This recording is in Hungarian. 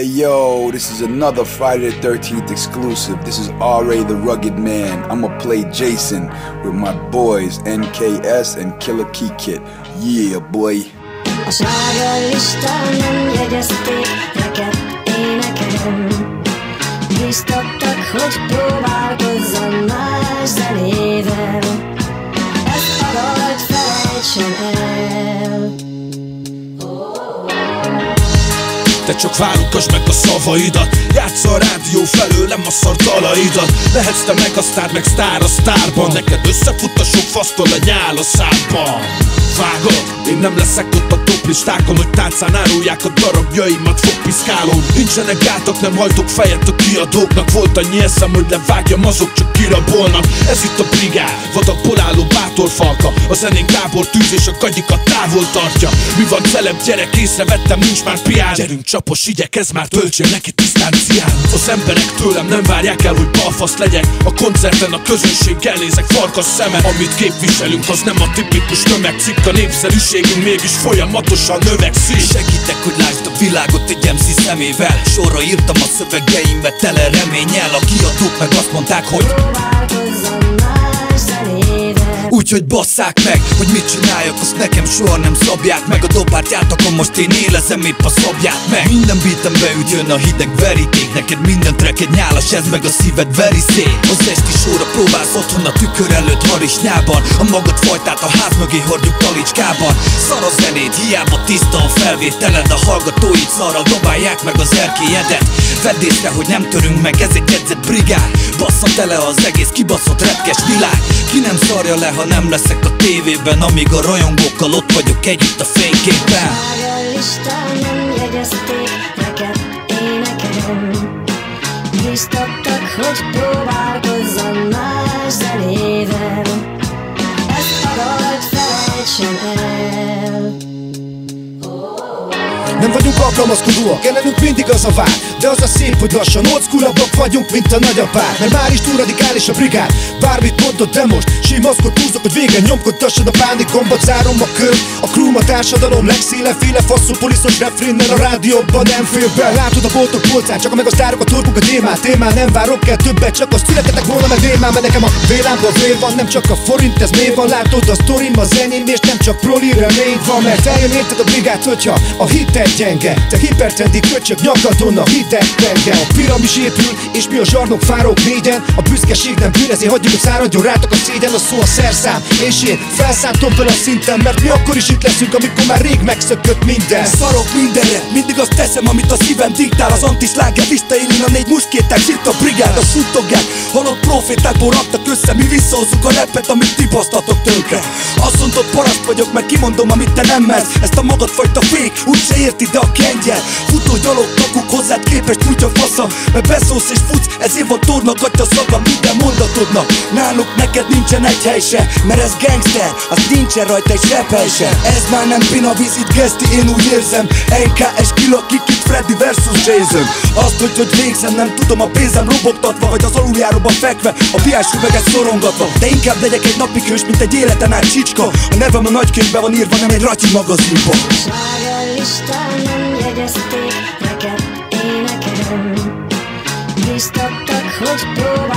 Hey yo, this is another Friday the 13th exclusive. This is R.A. the Rugged Man. I'ma play Jason with my boys NKS and Killer Key Kit. Yeah, boy. Te csak várukasd meg a szavaidat. Játsza a rádió felőlem a szar dalaidat Lehetsz te meg a sztár, meg sztár a sztárban. Neked összefut a sok fasztól a nyál a szádban Vágod, én nem leszek ott a toplistákon Hogy táncán árulják a darabjaimat fogpiszkálom. Nincsenek gátak, nem hajtok fejet a kiadóknak. Volt annyi eszem, hogy levágjam, azok csak kirabolnak. Ez itt a brigád, vadak poláló bátor falka A zenén tábor tűz és a kagyikat távol tartja. Mi van celeb gyerek, észrevettem, nincs már pián. Gyerünk csapos, igyekez már töltsél neki tisztán cián. Az emberek tőlem nem várják el, hogy balfasz legyek. A koncerten a közönséggel nézek farkas szeme Amit képviselünk, az nem a tipikus tömegcikk. A népszerűségünk mégis folyamatosan növekszik. Segítek, hogy lásd a világot egy MC szemével. Sorra írtam a szövegeimbe tele reményel A kiadók meg azt mondták, hogy Próbálkozzam más zenével Úgyhogy basszák meg, hogy mit csináljak, azt nekem soha nem szabják meg. A dobárt játakon most én élezem épp a szabját meg. Minden beatem beüt, jön a hideg veríték Neked minden track egy nyálas, ez meg a szíved veri szét. Az esti sorra próbálsz otthon a tükör előtt harisnyában. A magad fajtát a ház mögé hordjuk talicskában. Szar a zenét, hiába tiszta a felvételed A hallgatóid szarral dobálják meg az erkélyedet. Vedd észre, hogy nem törünk meg, ez egy edzett brigád Bassza tele az egész kibaszott repkes világ. Ki nem szarja le, ha nem leszek a tévében Amíg a rajongókkal ott vagyok együtt a fényképen. Slágerlistán nem jegyezték neked énekelem Bíztattak, hogy próbálkozzam Nem vagyunk alkalmazkodóak, ellenünk mindig az a vár De az a szép, hogy lassan oldschoolabbak vagyunk, mint a nagyapár Mert már is túl radikális a brigád. Bármit mondod, de most Simaszkod húzok, hogy végen nyomkodtassad a pánikomba Zárom a kör, a crew, a társadalom Legszéleféle faszú poliszos refrénnel A rádióban nem fél be. Látod a boltok polcán, csak a meg a sztárok, a torkuk, a gyémát Témán nem várok el többet, csak azt születetek volna meg vémán Mert nekem a vélámban vér van, nem csak a forint, ez miért van. Látod a sztorim, a zeném, és nem csak proli remény van Mert eljön érted a brigád, hogyha a hited gyenge. Te hipertrendi köcsök nyakadon a hideg tenge. A piramis épül, és mi a zsarnok fárok négyen. A büszkeség nem bűn, ezért hagyjuk, hogy száradjon rátok a szégyen. A szó a szerszám, és én felszántom fel a szinten Mert mi akkor is itt leszünk, amikor már rég megszökött minden. Szarok mindenre, mindig azt teszem, amit a szívem diktál. Az antisláger visszaélén a négy muskéták Itt a brigád, a suttogják Halott profétákból raktak össze Mi visszahozzuk a repet, amit ti basztatok tönkre. Azt mondod, paraszt vagyok, mert kimondom, amit te nem mersz. Ezt a magadfajta fék, úgyse érti, de a kengyel Futó gyalog taguk hozzád képest kutya fasza. Mert beszólsz és futsz, ezért van tornagatja szaga minden mondatodnak. Náluk neked nincsen egy hely se, mert ez gangster. Az nincsen rajta egy sephely se. Ez már nem pina visit geszti, én úgy érzem. NKS Killa Kikit Freddy versus Jason. Azt, hogy hogy végzem, nem tudom a pénzem robogtatva Vagy az aluljáróban fekve, a piás üveget szorongatva. De inkább legyek egy napi hős, mint egy életen át csicska. A nevem a nagykönyvben van írva, nem egy ratyi magazinban Slágerlistán nem jegyezték neked énekelem Bíztattak, hogy próbálkozzam